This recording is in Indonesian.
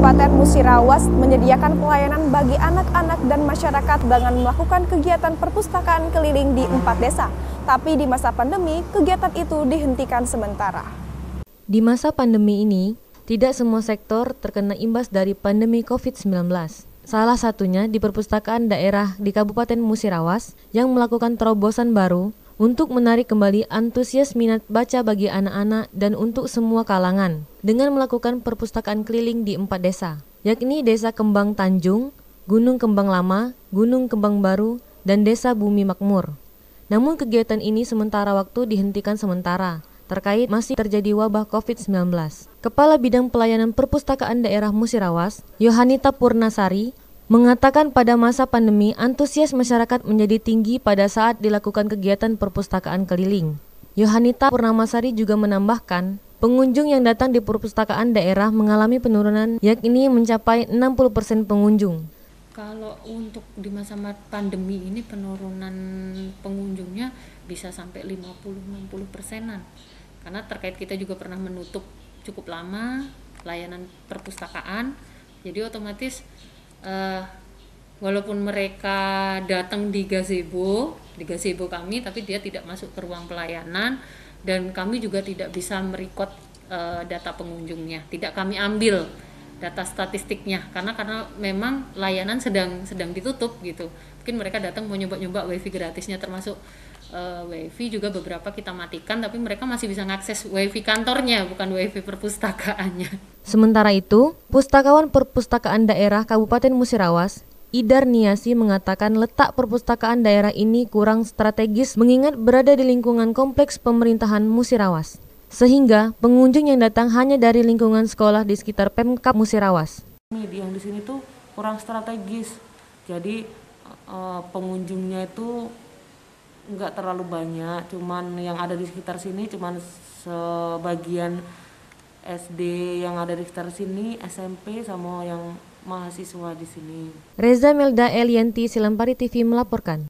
Kabupaten Musirawas menyediakan pelayanan bagi anak-anak dan masyarakat dengan melakukan kegiatan perpustakaan keliling di empat desa. Tapi di masa pandemi, kegiatan itu dihentikan sementara. Di masa pandemi ini, tidak semua sektor terkena imbas dari pandemi COVID-19. Salah satunya di perpustakaan daerah di Kabupaten Musirawas yang melakukan terobosan baru untuk menarik kembali antusias minat baca bagi anak-anak dan untuk semua kalangan dengan melakukan perpustakaan keliling di empat desa, yakni Desa Kembang Tanjung, Gunung Kembang Lama, Gunung Kembang Baru, dan Desa Bumi Makmur. Namun kegiatan ini sementara waktu dihentikan sementara terkait masih terjadi wabah COVID-19. Kepala Bidang Pelayanan Perpustakaan Daerah Musirawas, Yohanita Purnasari, mengatakan pada masa pandemi antusias masyarakat menjadi tinggi pada saat dilakukan kegiatan perpustakaan keliling. Yohanita Purnamasari juga menambahkan, pengunjung yang datang di perpustakaan daerah mengalami penurunan yakni mencapai 60% pengunjung. Kalau untuk di masa pandemi ini penurunan pengunjungnya bisa sampai 50-60 persenan karena terkait kita juga pernah menutup cukup lama layanan perpustakaan jadi otomatis uh, walaupun mereka datang di gazebo di gazebo kami tapi dia tidak masuk ke ruang pelayanan dan kami juga tidak bisa merekod uh, data pengunjungnya. Tidak kami ambil data statistiknya. Karena karena memang layanan sedang sedang ditutup gitu. Mungkin mereka datang mau nyoba-nyoba wifi gratisnya termasuk uh, wifi juga beberapa kita matikan tapi mereka masih bisa mengakses wifi kantornya bukan wifi perpustakaannya. Sementara itu, Pustakawan Perpustakaan Daerah Kabupaten Musirawas, Idar Niasi mengatakan letak perpustakaan daerah ini kurang strategis mengingat berada di lingkungan kompleks pemerintahan Musirawas. Sehingga pengunjung yang datang hanya dari lingkungan sekolah di sekitar Pemkap Musirawas. Yang di sini tuh kurang strategis, jadi uh, pengunjungnya itu nggak terlalu banyak, cuman yang ada di sekitar sini cuman sebagian SD yang ada di sekitar sini, SMP sama yang mahasiswa di sini. Reza Melda Elianti Silampari TV melaporkan.